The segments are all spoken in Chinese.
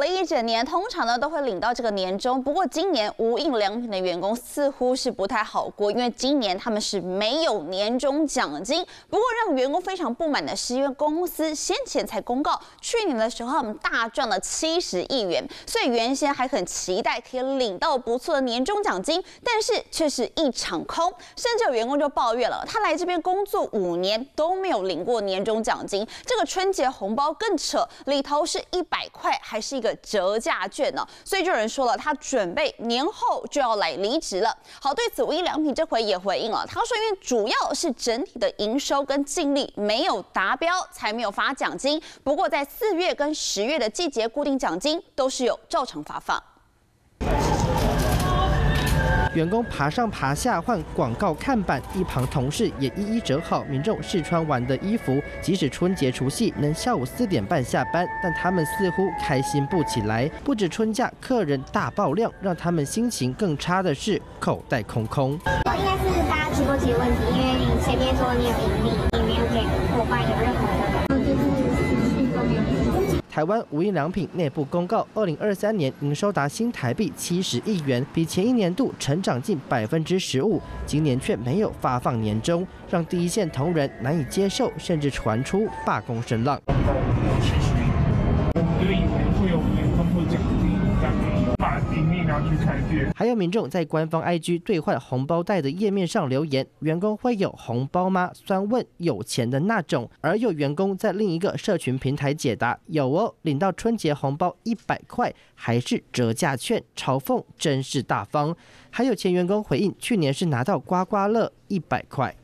了一整年，通常呢都会领到这个年终。不过今年无印良品的员工似乎是不太好过，因为今年他们是没有年终奖金。不过让员工非常不满的是，因为公司先前才公告，去年的时候他们大赚了七十亿元，所以原先还很期待可以领到不错的年终奖金，但是却是一场空。甚至有员工就抱怨了，他来这边工作五年都没有领过年终奖金。这个春节红包更扯，里头是一百块，还是一个折价券呢？所以就有人说了，他准备年后就要来离职了。好，对此无印良品这回也回应了，他说因为主要是整体的营收跟净利没有达标，才没有发奖金。不过在四月跟十月的季节固定奖金都是有照常发放。员工爬上爬下换广告看板，一旁同事也一一折好民众试穿完的衣服。即使春节除夕能下午四点半下班，但他们似乎开心不起来。不止春假客人大爆量，让他们心情更差的是口袋空空。应该是大家直播节问题，因为你前面说你有盈利，你没有给伙伴有任何的。台湾无印良品内部公告，二零二三年营收达新台币七十亿元，比前一年度成长近百分之十五。今年却没有发放年终，让第一线同仁难以接受，甚至传出罢工声浪。还有民众在官方 IG 兑换红包袋的页面上留言：“员工会有红包吗？”酸问有钱的那种。而有员工在另一个社群平台解答：“有哦，领到春节红包一百块，还是折价券。”嘲讽真是大方。还有前员工回应：“去年是拿到刮刮乐一百块。”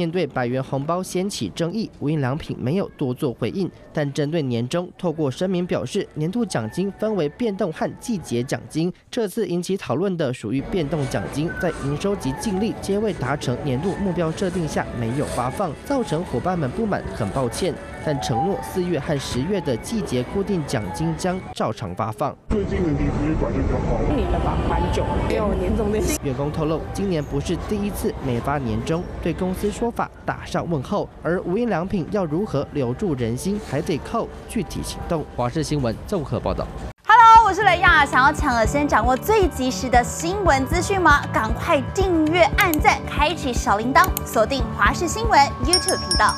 面对百元红包掀起争议，无印良品没有多做回应，但针对年终，透过声明表示，年度奖金分为变动和季节奖金。这次引起讨论的属于变动奖金，在营收及净利皆未达成年度目标设定下没有发放，造成伙伴们不满，很抱歉。但承诺四月和十月的季节固定奖金将照常发放。最近的离职管就比较高，领了吧，蛮久，没有年终的。员工透露，今年不是第一次没发年终，对公司说法打上问号。而无印良品要如何留住人心，还得靠具体行动。华视新闻综合报道。Hello，我是雷亚，想要抢了先掌握最及时的新闻资讯吗？赶快订阅、按赞、开启小铃铛，锁定华视新闻 YouTube 频道。